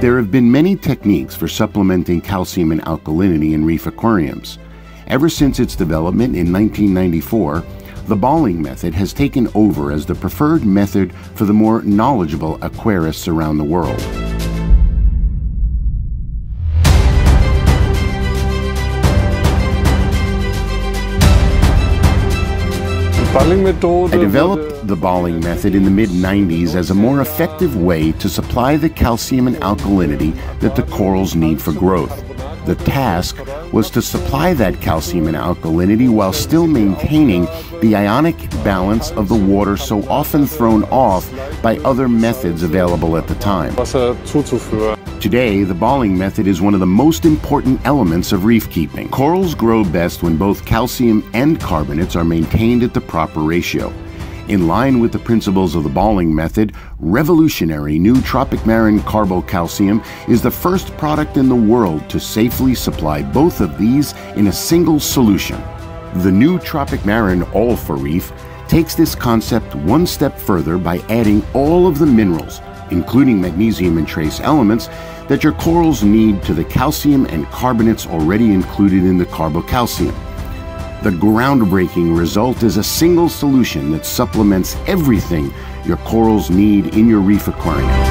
There have been many techniques for supplementing calcium and alkalinity in reef aquariums. Ever since its development in 1994, the Balling method has taken over as the preferred method for the more knowledgeable aquarists around the world. I developed the Balling method in the mid 90s as a more effective way to supply the calcium and alkalinity that the corals need for growth. The task was to supply that calcium and alkalinity while still maintaining the ionic balance of the water so often thrown off by other methods available at the time. Today, the balling method is one of the most important elements of reef keeping. Corals grow best when both calcium and carbonates are maintained at the proper ratio. In line with the principles of the balling method, revolutionary new Tropic Marin Carbocalcium is the first product in the world to safely supply both of these in a single solution. The new Tropic Marin All for Reef takes this concept one step further by adding all of the minerals, including magnesium and trace elements, that your corals need to the calcium and carbonates already included in the carbocalcium. The groundbreaking result is a single solution that supplements everything your corals need in your reef aquarium.